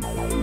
Bye.